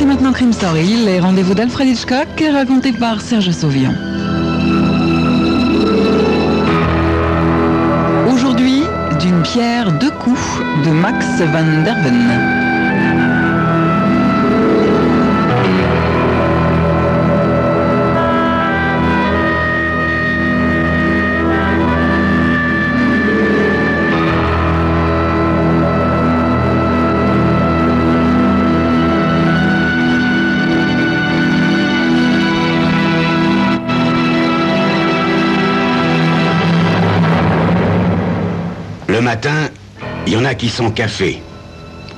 c'est maintenant Crime Story, les rendez-vous d'Alfred Hitchcock, racontés par Serge Sauvion. Aujourd'hui, d'une pierre deux coups de Max van der matin, il y en a qui sont café.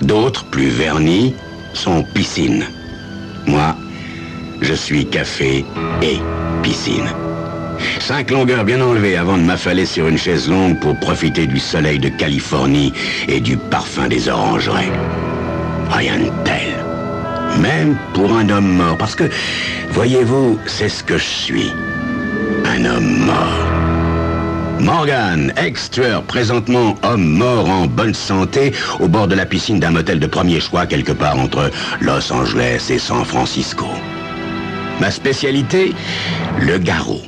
D'autres, plus vernis, sont piscine. Moi, je suis café et piscine. Cinq longueurs bien enlevées avant de m'affaler sur une chaise longue pour profiter du soleil de Californie et du parfum des orangeries. Rien de tel. Même pour un homme mort. Parce que, voyez-vous, c'est ce que je suis. Un homme mort. Morgan, ex-tueur, présentement homme mort en bonne santé, au bord de la piscine d'un motel de premier choix quelque part entre Los Angeles et San Francisco. Ma spécialité, le garrot.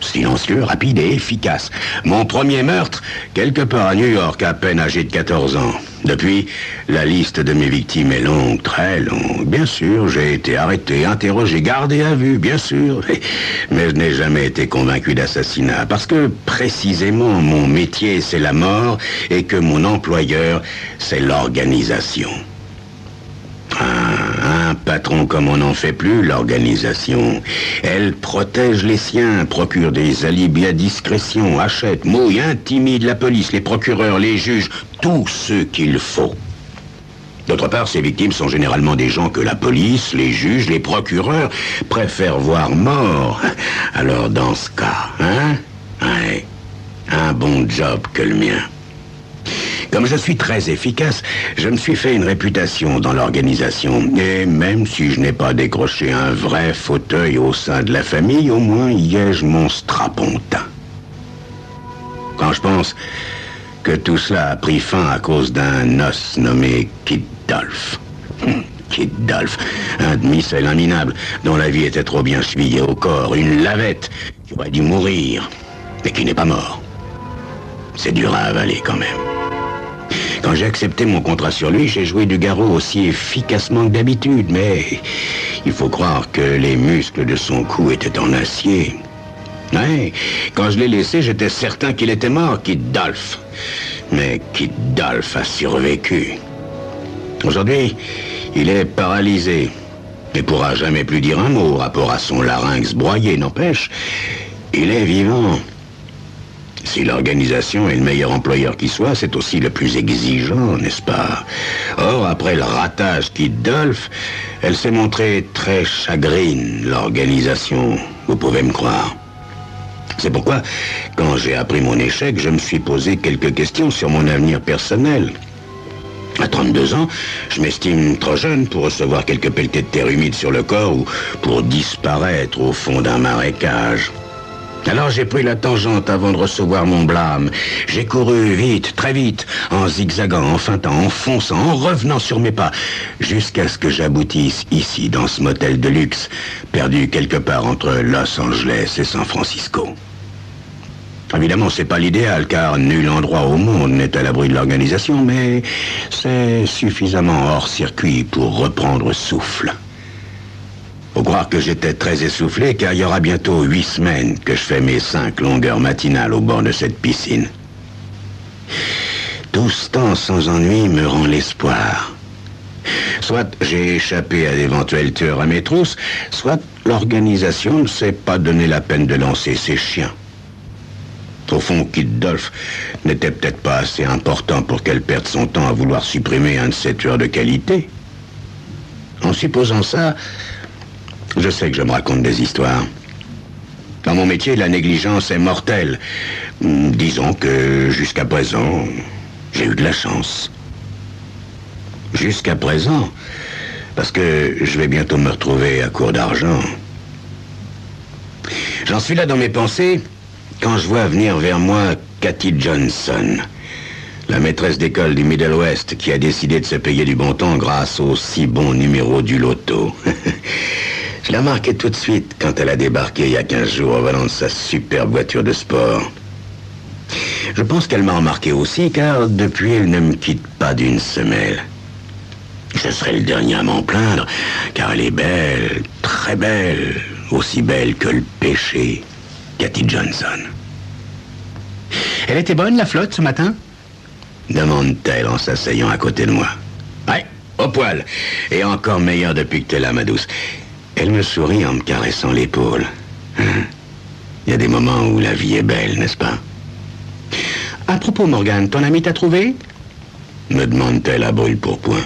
Silencieux, rapide et efficace. Mon premier meurtre, quelque part à New York, à peine âgé de 14 ans. Depuis, la liste de mes victimes est longue, très longue. Bien sûr, j'ai été arrêté, interrogé, gardé à vue, bien sûr. Mais je n'ai jamais été convaincu d'assassinat. Parce que, précisément, mon métier, c'est la mort et que mon employeur, c'est l'organisation. Un, patron comme on n'en fait plus, l'organisation. Elle protège les siens, procure des alibis à discrétion, achète, mouille, intimide la police, les procureurs, les juges, tout ce qu'il faut. D'autre part, ces victimes sont généralement des gens que la police, les juges, les procureurs préfèrent voir morts. Alors dans ce cas, hein un bon job que le mien. Comme je suis très efficace, je me suis fait une réputation dans l'organisation. Et même si je n'ai pas décroché un vrai fauteuil au sein de la famille, au moins y ai-je mon strapontin. Quand je pense que tout cela a pris fin à cause d'un os nommé Kid Dolph. Hum, Kid Dolph, un demi-sel minable dont la vie était trop bien chevillée au corps, une lavette qui aurait dû mourir, mais qui n'est pas mort. C'est dur à avaler quand même. Quand j'ai accepté mon contrat sur lui, j'ai joué du garrot aussi efficacement que d'habitude, mais il faut croire que les muscles de son cou étaient en acier. Ouais, quand je l'ai laissé, j'étais certain qu'il était mort, Kid Dolph. Mais Kid Dolph a survécu. Aujourd'hui, il est paralysé. Ne pourra jamais plus dire un mot, rapport à son larynx broyé, n'empêche. Il est vivant. Si l'organisation est le meilleur employeur qui soit, c'est aussi le plus exigeant, n'est-ce pas? Or, après le ratage Kid Dolph, elle s'est montrée très chagrine, l'organisation. Vous pouvez me croire. C'est pourquoi, quand j'ai appris mon échec, je me suis posé quelques questions sur mon avenir personnel. À 32 ans, je m'estime trop jeune pour recevoir quelques pelletées de terre humide sur le corps ou pour disparaître au fond d'un marécage. Alors j'ai pris la tangente avant de recevoir mon blâme. J'ai couru vite, très vite, en zigzagant, en feintant, en fonçant, en revenant sur mes pas, jusqu'à ce que j'aboutisse ici, dans ce motel de luxe, perdu quelque part entre Los Angeles et San Francisco. Évidemment, c'est pas l'idéal, car nul endroit au monde n'est à l'abri de l'organisation, mais c'est suffisamment hors circuit pour reprendre souffle. Faut croire que j'étais très essoufflé, car il y aura bientôt huit semaines que je fais mes cinq longueurs matinales au bord de cette piscine. Tout ce temps sans ennui me rend l'espoir. Soit j'ai échappé à d'éventuels tueurs à mes trousses, soit l'organisation ne s'est pas donné la peine de lancer ses chiens. Au fond, Kid Dolph n'était peut-être pas assez important pour qu'elle perde son temps à vouloir supprimer un de ses tueurs de qualité. En supposant ça, je sais que je me raconte des histoires. Dans mon métier, la négligence est mortelle. Disons que jusqu'à présent, j'ai eu de la chance. Jusqu'à présent, parce que je vais bientôt me retrouver à court d'argent. J'en suis là dans mes pensées quand je vois venir vers moi Cathy Johnson, La maîtresse d'école du Middle West qui a décidé de se payer du bon temps grâce au si bon numéro du loto. Je l'ai remarqué tout de suite quand elle a débarqué il y a 15 jours au volant de sa superbe voiture de sport. Je pense qu'elle m'a remarqué aussi car depuis elle ne me quitte pas d'une semelle. Je serai le dernier à m'en plaindre car elle est belle, très belle, aussi belle que le péché. Cathy Johnson. Elle était bonne, la flotte, ce matin? Demande-t-elle en s'asseyant à côté de moi. Ouais, au poil. Et encore meilleur depuis que t'es là, ma douce. Elle me sourit en me caressant l'épaule. Hein? Il y a des moments où la vie est belle, n'est-ce pas? À propos, Morgane, ton ami t'a trouvé? Me demande-t-elle à brûle pourpoint.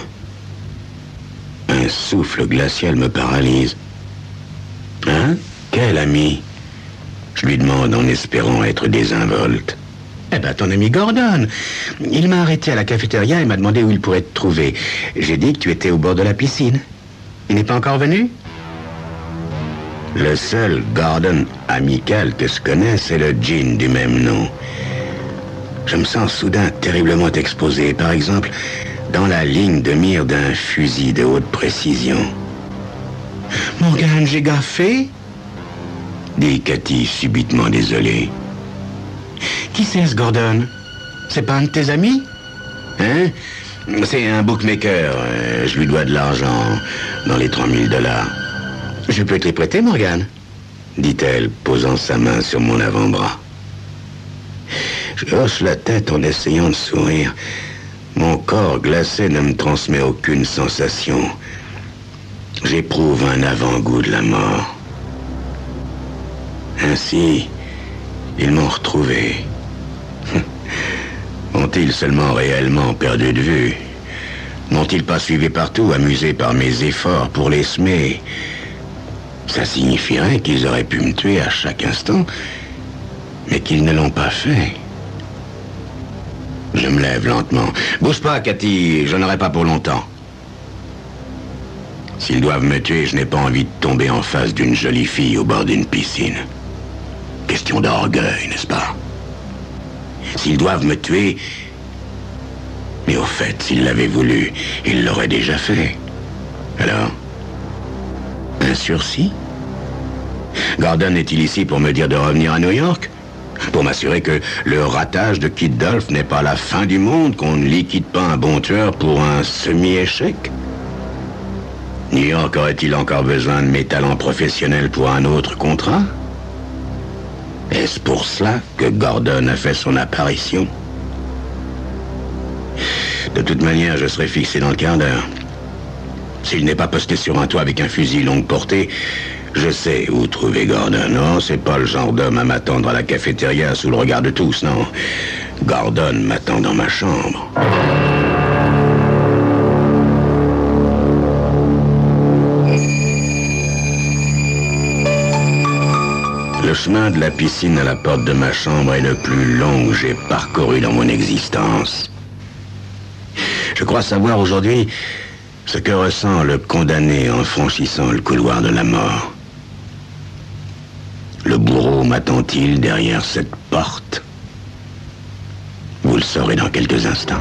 Un souffle glacial me paralyse. Hein? Quel ami? Je lui demande en espérant être désinvolte. Eh ben, ton ami Gordon. Il m'a arrêté à la cafétéria et m'a demandé où il pourrait te trouver. J'ai dit que tu étais au bord de la piscine. Il n'est pas encore venu? Le seul Gordon amical que je connais, c'est le jean du même nom. Je me sens soudain terriblement exposé, par exemple, dans la ligne de mire d'un fusil de haute précision. Morgane, j'ai gaffé dit Cathy, subitement désolée. Qui c'est ce Gordon? C'est pas un de tes amis? Hein? C'est un bookmaker. Euh, je lui dois de l'argent dans les 3000 dollars. Je peux te les prêter, Morgane dit-elle, posant sa main sur mon avant-bras. Je hoche la tête en essayant de sourire. Mon corps glacé ne me transmet aucune sensation. J'éprouve un avant-goût de la mort. Ainsi, ils m'ont retrouvé. Ont-ils seulement réellement perdu de vue? N'ont-ils pas suivi partout, amusés par mes efforts pour les semer? Ça signifierait qu'ils auraient pu me tuer à chaque instant, mais qu'ils ne l'ont pas fait. Je me lève lentement. Bouge pas, Cathy, je n'aurai pas pour longtemps. S'ils doivent me tuer, je n'ai pas envie de tomber en face d'une jolie fille au bord d'une piscine. Question d'orgueil, n'est-ce pas? S'ils doivent me tuer... Mais au fait, s'ils l'avaient voulu, ils l'auraient déjà fait. Alors Un sursis. Gordon est-il ici pour me dire de revenir à New York? Pour m'assurer que le ratage de Kid Dolph n'est pas la fin du monde, qu'on ne liquide pas un bon tueur pour un semi-échec? New York aurait-il encore besoin de mes talents professionnels pour un autre contrat? Est-ce pour cela que Gordon a fait son apparition? De toute manière, je serai fixé dans le quart d'heure. S'il n'est pas posté sur un toit avec un fusil longue portée, je sais où trouver Gordon. Non, c'est pas le genre d'homme à m'attendre à la cafétéria sous le regard de tous, non. Gordon m'attend dans ma chambre. Le chemin de la piscine à la porte de ma chambre est le plus long que j'ai parcouru dans mon existence. Je crois savoir aujourd'hui ce que ressent le condamné en franchissant le couloir de la mort. Le bourreau m'attend-il derrière cette porte? Vous le saurez dans quelques instants.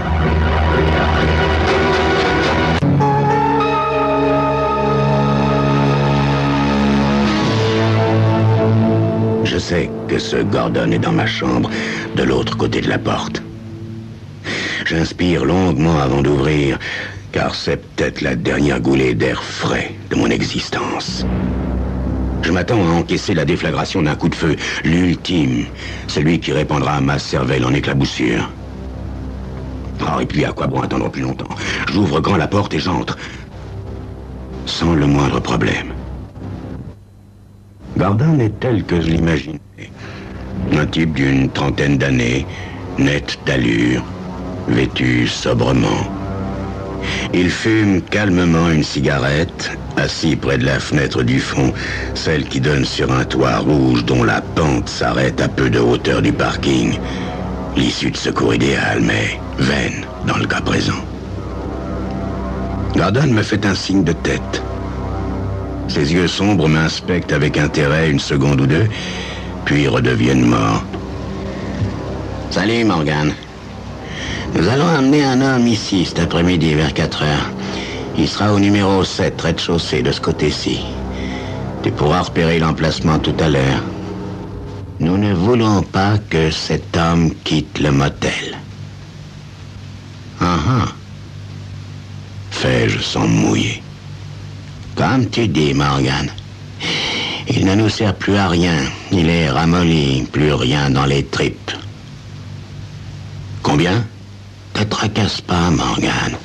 Je sais que ce Gordon est dans ma chambre, de l'autre côté de la porte. J'inspire longuement avant d'ouvrir, car c'est peut-être la dernière goulée d'air frais de mon existence. Je m'attends à encaisser la déflagration d'un coup de feu, l'ultime, celui qui répandra ma cervelle en éclaboussure. Oh, et puis à quoi bon attendre plus longtemps? J'ouvre grand la porte et j'entre, sans le moindre problème. Gordon est tel que je l'imaginais. Un type d'une trentaine d'années, net d'allure, vêtu sobrement. Il fume calmement une cigarette, assis près de la fenêtre du fond, celle qui donne sur un toit rouge dont la pente s'arrête à peu de hauteur du parking. L'issue de secours idéale, mais vaine dans le cas présent. Gordon me fait un signe de tête. Ses yeux sombres m'inspectent avec intérêt une seconde ou deux, puis redeviennent morts. Salut, Morgan. Nous allons amener un homme ici cet après-midi vers 4 heures. Il sera au numéro 7, rez-de-chaussée, de ce côté-ci. Tu pourras repérer l'emplacement tout à l'heure. Nous ne voulons pas que cet homme quitte le motel. Ah ah. Fais-je sans mouiller. Comme tu dis, Morgan. Il ne nous sert plus à rien. Il est ramolli, plus rien dans les tripes. Combien? Te tracasse pas, Morgan.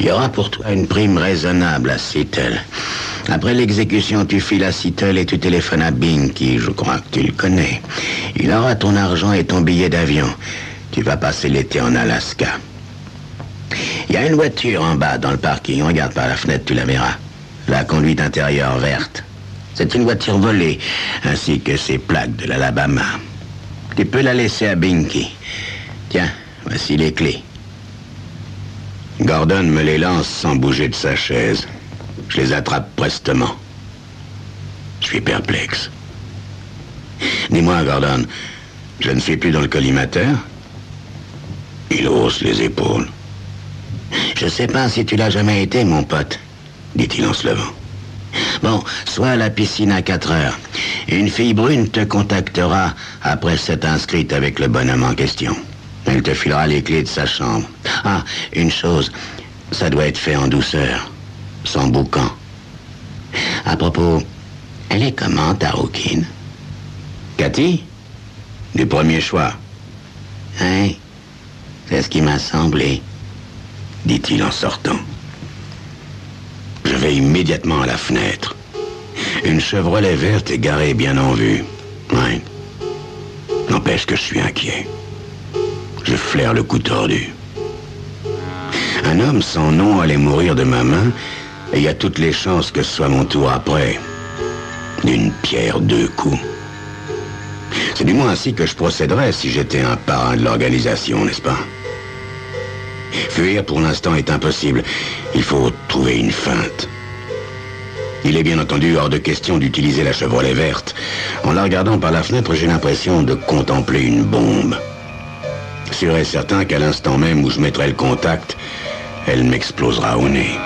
Il y aura pour toi une prime raisonnable à Seattle. Après l'exécution, tu files à Seattle et tu téléphones à Binky, je crois que tu le connais. Il aura ton argent et ton billet d'avion. Tu vas passer l'été en Alaska. Il y a une voiture en bas dans le parking. Regarde par la fenêtre, tu la verras. La conduite intérieure verte. C'est une voiture volée, ainsi que ses plaques de l'Alabama. Tu peux la laisser à Binky. Tiens, voici les clés. Gordon me les lance sans bouger de sa chaise. Je les attrape prestement. Je suis perplexe. Dis-moi, Gordon, je ne suis plus dans le collimateur Il hausse les épaules. Je sais pas si tu l'as jamais été, mon pote, dit-il en se levant. Bon, sois à la piscine à 4 heures. Une fille brune te contactera après s'être inscrite avec le bonhomme en question. Elle te filera les clés de sa chambre. Ah, une chose, ça doit être fait en douceur, sans boucan. À propos, elle est comment, ta Cathy? Du premier choix. Hein? C'est ce qui m'a semblé, dit-il en sortant. Je vais immédiatement à la fenêtre. Une Chevrolet verte est garée bien en vue. Ouais. N'empêche que je suis inquiet. Je flaire le coup tordu. Un homme sans nom allait mourir de ma main, et il y a toutes les chances que ce soit mon tour après. D'une pierre deux coups. C'est du moins ainsi que je procéderais si j'étais un parrain de l'organisation, n'est-ce pas? Fuir pour l'instant est impossible. Il faut trouver une feinte. Il est bien entendu hors de question d'utiliser la Chevrolet verte. En la regardant par la fenêtre, j'ai l'impression de contempler une bombe. Sûr et certain qu'à l'instant même où je mettrai le contact, elle m'explosera au nez.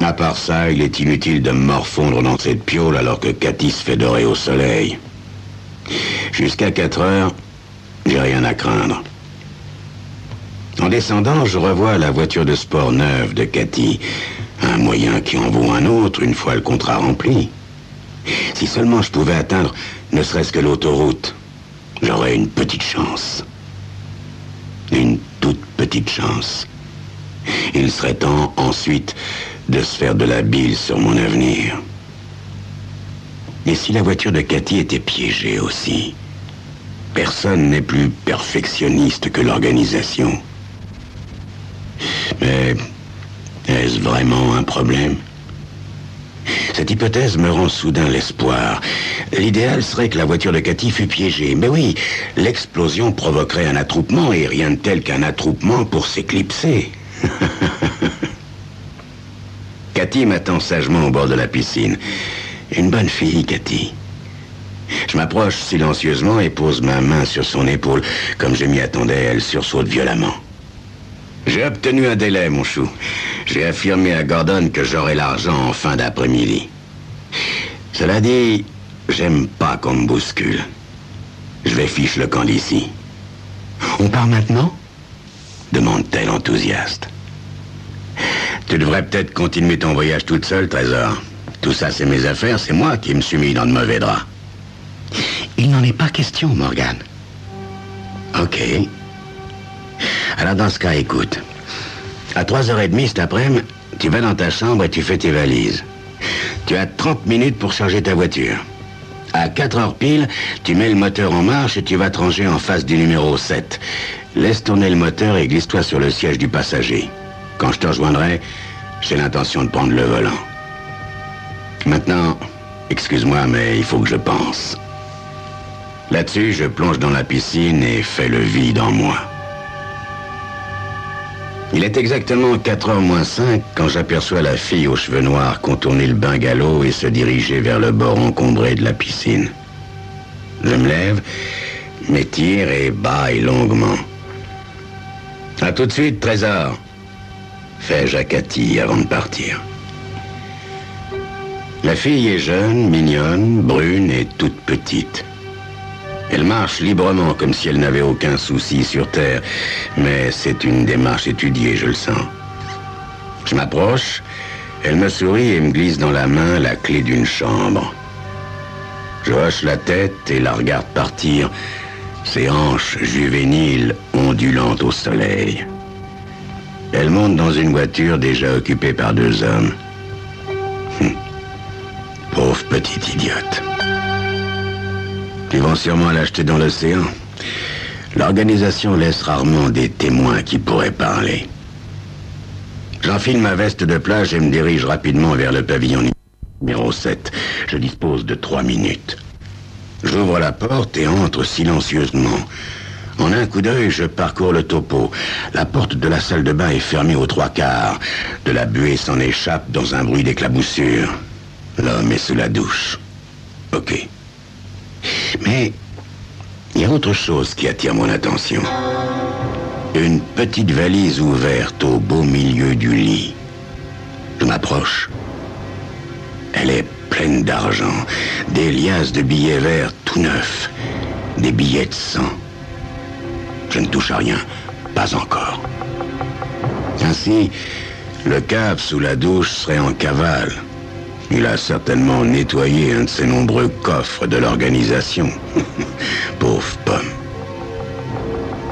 À part ça, il est inutile de me morfondre dans cette piole alors que Cathy se fait dorer au soleil. Jusqu'à 4 heures, j'ai rien à craindre. En descendant, je revois la voiture de sport neuve de Cathy. Un moyen qui en vaut un autre une fois le contrat rempli. Si seulement je pouvais atteindre ne serait-ce que l'autoroute, j'aurais une petite chance. Une toute petite chance. Il serait temps ensuite de se faire de la bile sur mon avenir. Et si la voiture de Cathy était piégée aussi Personne n'est plus perfectionniste que l'organisation. Mais est-ce vraiment un problème? Cette hypothèse me rend soudain l'espoir. L'idéal serait que la voiture de Cathy fût piégée. Mais oui, l'explosion provoquerait un attroupement et rien de tel qu'un attroupement pour s'éclipser. Cathy m'attend sagement au bord de la piscine. Une bonne fille, Cathy. Je m'approche silencieusement et pose ma main sur son épaule. Comme je m'y attendais, elle sursaute violemment. J'ai obtenu un délai, mon chou. J'ai affirmé à Gordon que j'aurai l'argent en fin d'après-midi. Cela dit, j'aime pas qu'on me bouscule. Je vais fiche le camp d'ici. On part maintenant? demande-t-elle enthousiaste. Tu devrais peut-être continuer ton voyage toute seule, Trésor. Tout ça, c'est mes affaires, c'est moi qui me suis mis dans de mauvais draps. Il n'en est pas question, Morgan. Ok. Alors dans ce cas, écoute. À 3h30 cet après-midi, tu vas dans ta chambre et tu fais tes valises. Tu as 30 minutes pour charger ta voiture. À 4 heures pile, tu mets le moteur en marche et tu vas te ranger en face du numéro 7. Laisse tourner le moteur et glisse-toi sur le siège du passager. Quand je te rejoindrai, j'ai l'intention de prendre le volant. Maintenant, excuse-moi, mais il faut que je pense. Là-dessus, je plonge dans la piscine et fais le vide en moi. Il est exactement 4h moins 5 quand j'aperçois la fille aux cheveux noirs contourner le bungalow et se diriger vers le bord encombré de la piscine. Je me lève, m'étire et baille longuement. À tout de suite, Trésor. Fais-je à Cathy avant de partir. La fille est jeune, mignonne, brune et toute petite. Elle marche librement comme si elle n'avait aucun souci sur Terre, mais c'est une démarche étudiée, je le sens. Je m'approche, elle me sourit et me glisse dans la main la clé d'une chambre. Je hoche la tête et la regarde partir, ses hanches juvéniles ondulantes au soleil. Elle monte dans une voiture déjà occupée par deux hommes. Hum. Pauvre petite idiote. Ils vont sûrement l'acheter dans l'océan. L'organisation laisse rarement des témoins qui pourraient parler. J'enfile ma veste de plage et me dirige rapidement vers le pavillon numéro 7. Je dispose de trois minutes. J'ouvre la porte et entre silencieusement. En un coup d'œil, je parcours le topo. La porte de la salle de bain est fermée aux trois quarts. De la buée s'en échappe dans un bruit d'éclaboussure. L'homme est sous la douche. Ok. Mais il y a autre chose qui attire mon attention. Une petite valise ouverte au beau milieu du lit. Je m'approche. Elle est pleine d'argent, des liasses de billets verts tout neufs, des billets de sang. Je ne touche à rien, pas encore. Ainsi, le cap sous la douche serait en cavale. Il a certainement nettoyé un de ses nombreux coffres de l'organisation. Pauvre pomme.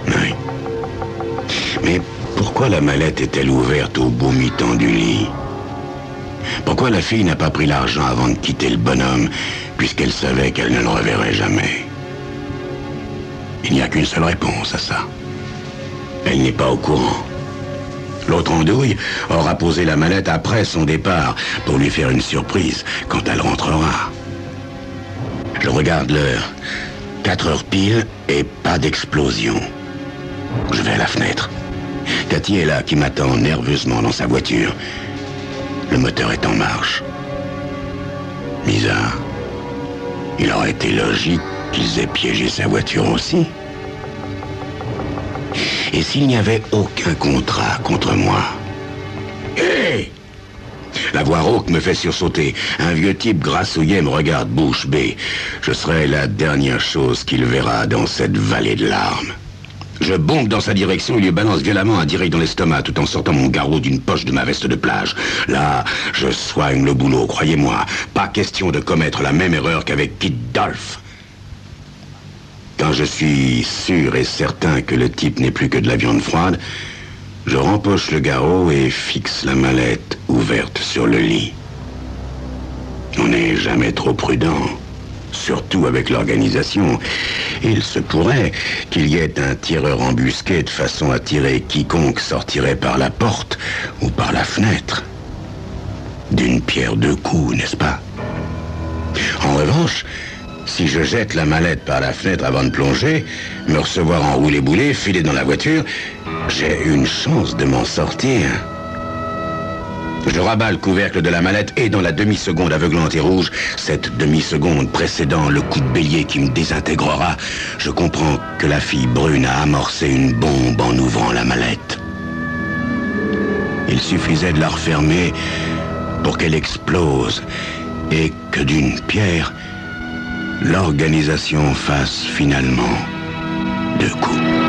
Oui. Mais pourquoi la mallette est-elle ouverte au beau mi-temps du lit? Pourquoi la fille n'a pas pris l'argent avant de quitter le bonhomme, puisqu'elle savait qu'elle ne le reverrait jamais? Il n'y a qu'une seule réponse à ça. Elle n'est pas au courant. L'autre andouille aura posé la mallette après son départ pour lui faire une surprise quand elle rentrera. Je regarde l'heure. 4 heures pile et pas d'explosion. Je vais à la fenêtre. Cathy est là qui m'attend nerveusement dans sa voiture. Le moteur est en marche. Bizarre. Il aurait été logique qu'ils aient piégé sa voiture aussi. Et s'il n'y avait aucun contrat contre moi? Hé La voix rauque me fait sursauter. Un vieux type grassouillet me regarde bouche bée. Je serai la dernière chose qu'il verra dans cette vallée de larmes. Je bombe dans sa direction et lui balance violemment un direct dans l'estomac tout en sortant mon garrot d'une poche de ma veste de plage. Là, je soigne le boulot, croyez-moi. Pas question de commettre la même erreur qu'avec Kid Dolph. Quand je suis sûr et certain que le type n'est plus que de la viande froide, je rempoche le garrot et fixe la mallette ouverte sur le lit. On n'est jamais trop prudent, surtout avec l'organisation. Il se pourrait qu'il y ait un tireur embusqué de façon à tirer quiconque sortirait par la porte ou par la fenêtre. D'une pierre deux coups, n'est-ce pas? En revanche, si je jette la mallette par la fenêtre avant de plonger, me recevoir en roulé-boulé, filer dans la voiture, j'ai une chance de m'en sortir. Je rabats le couvercle de la mallette et dans la demi-seconde aveuglante et rouge, cette demi-seconde précédant le coup de bélier qui me désintégrera, je comprends que la fille brune a amorcé une bombe en ouvrant la mallette. Il suffisait de la refermer pour qu'elle explose et que d'une pierre, l'organisation fasse finalement deux coups.